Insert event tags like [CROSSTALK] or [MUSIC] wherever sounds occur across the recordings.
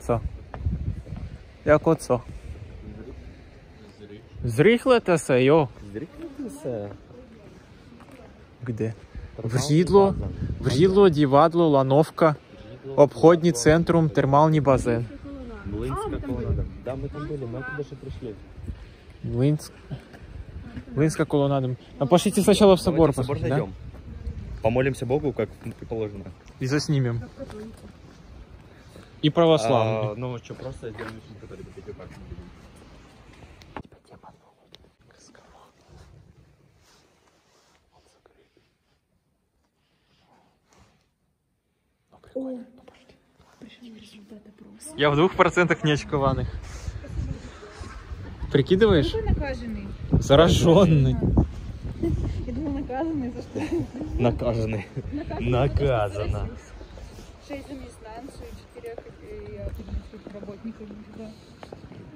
Co? Jako co? Zrychlete se, jo. Зрікнутися. Где? Врідло, врідло, дівадло, лановка, обходний центрум, термальний базен. Млинська колонада. Да, ми там були, ми туди ще прийшли. Млинск. Млинская колоннада. А пошлите сначала в собор, Давайте в собор посмотрим, да? зайдем. Помолимся Богу, как положено. И заснимем. И православный. А, ну что, просто сделаем очень который будет как Я в двух процентах не очкованных. Прикидываешь? Вы наказанный. Зараженный. Я думал, наказанный за что? Наказаны. Наказано. Шесть заместнанцию, четырех и административных работников. да.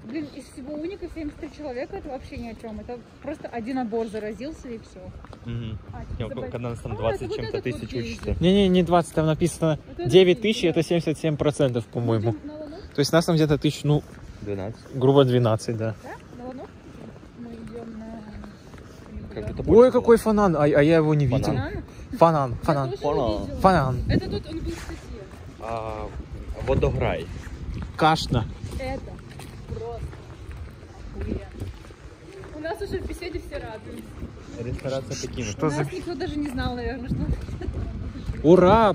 Блин, из всего уника 73 человека, это вообще ни о чем. Это просто один отбор заразился и все. Мгм. А, Не, забыл- Когда нас там А, 20 это вот чем-то вот тысяч учится. Не-не, не 20, там написано Вот это 9 вот тысяч, ездит, это 77 процентов, по-моему. То есть нас там где-то тысяч, ну, 12. грубо 12, да. да? На Ланов? Мы идем на... Как будто Ой, какой фанан, а, а я его не видел. Фанан? Фанан, фанан, фанан. Это тут он был в статье. А, водограй. Кашна. Это просто охуенно. У нас уже в беседе все радуются. Ресторация Пекина. Что У за... нас никто даже не знал, наверное, что... Ура!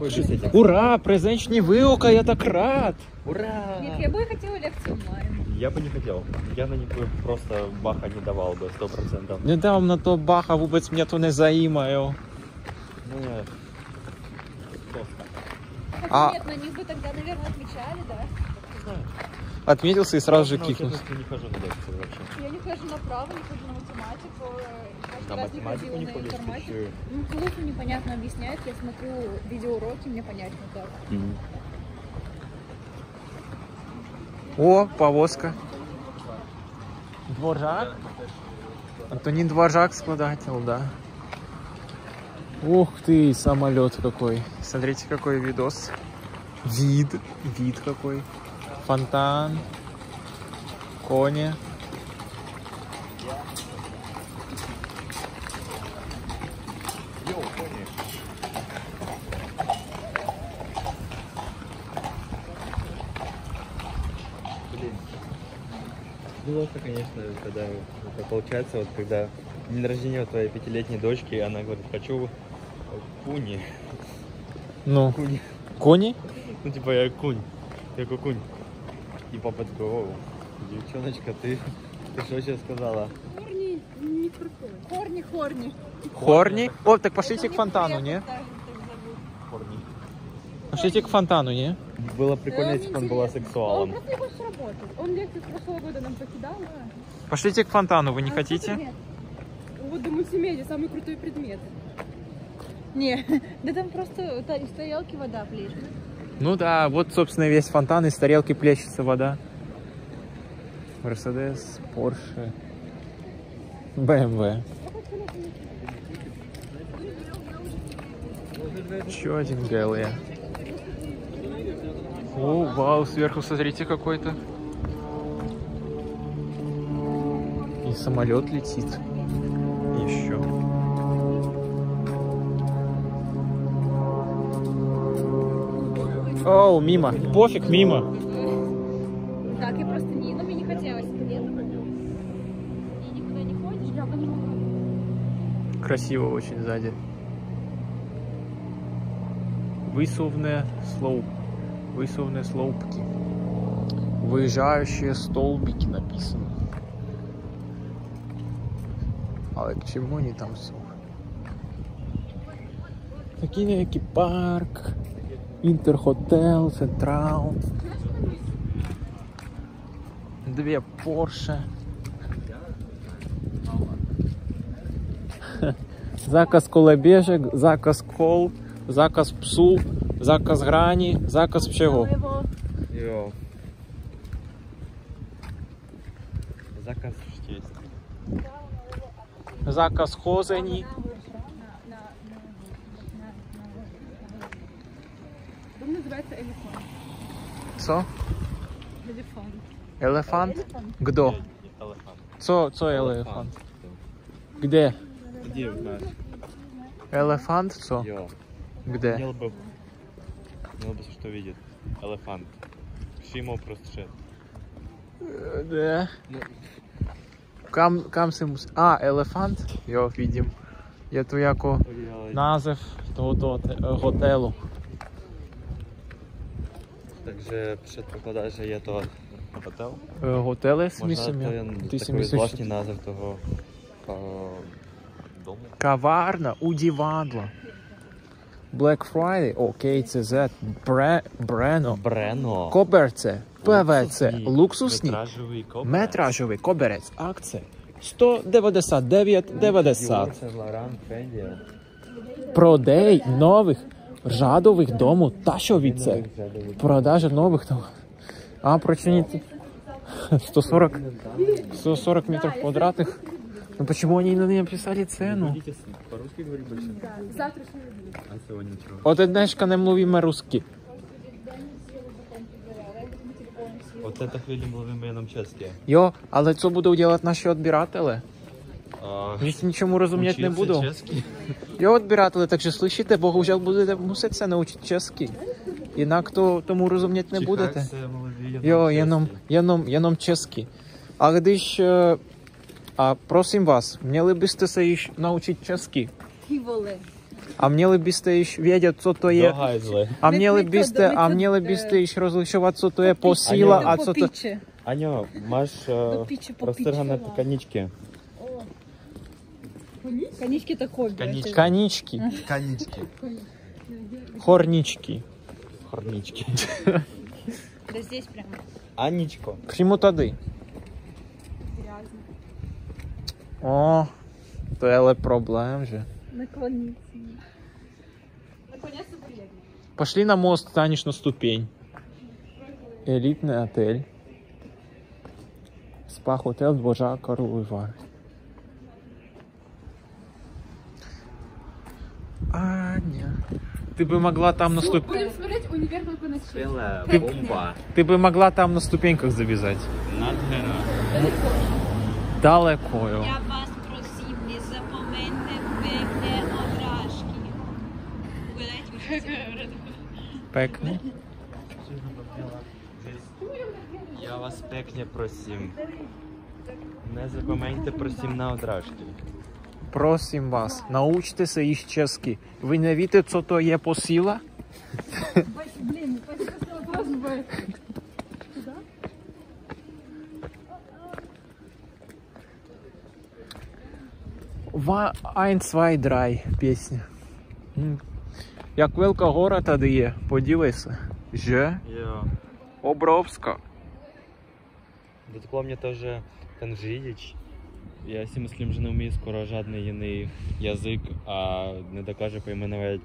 Ура! Презенчні вилка, я так рад! Ура! Нет, я бы хотела лекцию онлайн. Я бы не хотел. Я на них бы просто баха не давал бы, сто процентов. Недавно то баха вůbec mě to nezajímajo. Ну, нет. Просто. Хотя А- нет, на них бы тогда, наверное, отвечали, да? Отметился и сразу же Я кикнулся. не хожу на лекции вообще. Я не хожу на право, не хожу на математику. э, каждый На раз не математику ходила не на информатику. ещё- Ну, плохо непонятно объясняют, я смотрю видеоуроки, мне понятно так. О, повозка. Дворжак? Антонин Дворжак, складатель, да. Ух ты, самолет какой. Смотрите, какой видос. Вид, вид какой. Фонтан. Кони. Блин. Плохо, конечно, когда это получается, вот когда день рождения у твоей пятилетней дочки, и она говорит, хочу куни. Ну, Куни. кони? Ну, типа, я кунь. Я кунь. И папа такой, о, девчоночка, ты, ты что сейчас сказала? Хорни не крутой. Хорни, хорни. Хорни? О, так пошлите к фонтану, не? Корни. Пошлите к фонтану, не? Было прикольно, Да, если бы он была сексуалом. Он просто не хочет работать. Он лекцию с прошлого года нам покидал. Пошлите к фонтану, вы не А хотите? Вот до мультимедиа самый крутой предмет. Не, [LAUGHS] да там просто из тарелки вода плещет. Ну да, вот, собственно, весь фонтан, из тарелки плещется вода. Мерседес, Порше, БМВ. Один ГЛЕ. О, вау, сверху смотрите какой-то. И самолет летит. Еще. Оу, мимо. Пофиг, мимо. Так, я просто не, ну мне не хотелось. Нет. И никуда не ходишь, я бы Красиво очень сзади. Высувные слоуп. Высувные слоупки. Выезжающие столбики написано. Але к чему они там все? Кинеки парк, Интерхотел, Централ. Две Порше. Заказ колебежек, заказ кол, заказ псу, заказ грані, заказ всього. Йо. Заказ в честь. Заказ хозені. Дом называется Элефон. Що? Элефант. Елефант? Элефант. Гдо? Элефант. Co, co елефант? Где? Где знаешь? Елефант? Co? Йо. Где? Хотел бы... Хотел бы, что видит. Элефант. Шимо просто шет. Е, Де? Кам, кам се мус... А, елефант? Йо, видим. Je to jako název tohoto hote- Także przedpokładam, że jest to hotel. Готели з місцями. Ти Ти такий місцями. власний назв того е, дому. Каварна у дівадла. Black Friday, окей, це Z, Бре, Брено, Брено. Коберце, ПВЦ, луксусні, Метражовий кобра. метражовий коберець, акція 199,90. Діор, Сен Лоран, Фенді. Продай нових жадових дому та що від це? Продажа нових дому. А, прочините. 140, 140 метров квадратных. Ну почему они не написали цену? По-русски говорить больше? Завтра А сегодня чего? Однешка не мовимо русски. Вот это хвилі мовимо нам чеське. Йо, але що будуть робити наші відбирателі? Nic ničemu rozumět nebudu. česky? [LAUGHS] Jo, odběratele, takže slyšíte, bohužel budete muset se naučit česky. Jinak to tomu rozumět nebudete. Jo, jenom, jenom, jenom česky. A když... Eh, a prosím vás, měli byste se již naučit česky. A měli byste již vědět, co to je. A měli byste, a měli byste již rozlišovat, co to je posíla a co to... Ano, máš uh, roztrhané konečky. Конички это хобби. Конички. Конички, [LAUGHS] Конічки. хорнички. Хорнічки. Да здесь прямо Анічко. Прямо туди. грязно. О, то є проблем же. Наклониться. Наконец-то приехали. Пошли на мост, станешь на ступень. Элитный отель. Спа-хотел Дворжа Коровий Ты бы могла там на ступ... Будем смотреть универ бомба. Ты бы могла там на ступеньках завязать. Надгера. Далеко. йо. Я вас просив, не запомните пекне одражки. Угадайте, Пекне. Я вас пекне просим. Не запоминайте просим на одражки. Просим вас, научтеся їх чески. Ви не віте, що то є посіла? Вопрос был. Ва ein, zwei, drei пісня. Як велика гора тоді є, подивися. Же Йо. Обровська. Дотекло мне тоже Танжидич. Я си мислим, що не вмію скоро жадний єний язик, а не докаже поіменувати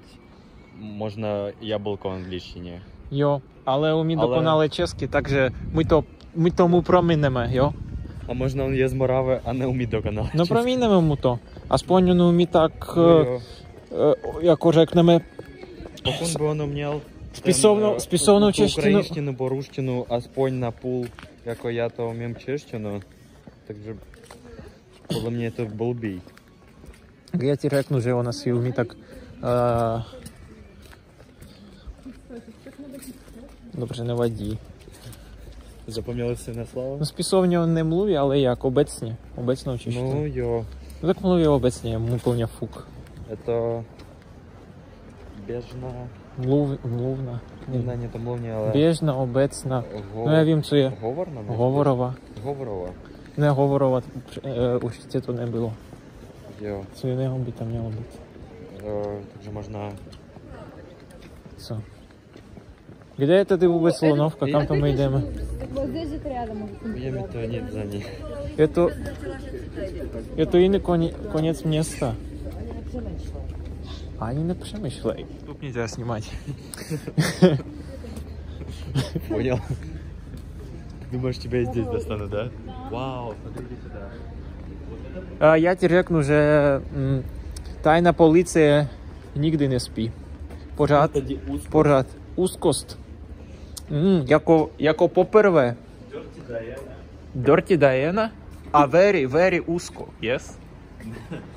можна яблуко в англійщині. Йо, але у мі Але- доконали чески, так же ми, то, ми тому промінемо, йо. А можна він є з Морави, а не вмі доконати. Ну промінемо му то. А споню умі так, Ну, е, е, як рекнемо, Покун би он умнял спісовну, спісовну чештину. Українщину, борущину, а спонь на пул, яко я то умім чештину. Так же, Коло мені це балбій. Я ті рекну вже у нас і умі так. А... Добре, не воді. Запам'яталися на слава? Ну, спісовню не млуві, але як, обецні. Обецно чи що? Ну, йо. Ну так млуві обецні, я муповня фук. Это бежна. Млув... Млувна. Ну, ні, не, не, то млувні, але... Бежна, обецна. Гов... Ну я вім, це є. Говорна? Говорова. Говорова. Не говорова, е, у житті то не було. Йо. Це інного би там мало бути. Е, Также можна... Все. Де це ти вулиця Солоновка, там то ми йдемо. Вот здесь же рядом. Я mi to nie dzwoni. Это, это inny кони, конец места. А они не Przemyślej. Тут нельзя снимать. Понял? [LAUGHS] Думаешь, тебя и здесь достану, да? Вау, смотрите сюда. Я тебе рекну, що тайна поліція нігди не спі. Порад, порад, узкост. Яко, поперве. Dirty Diana. Dirty Diana? А very, very узко, yes? [LAUGHS]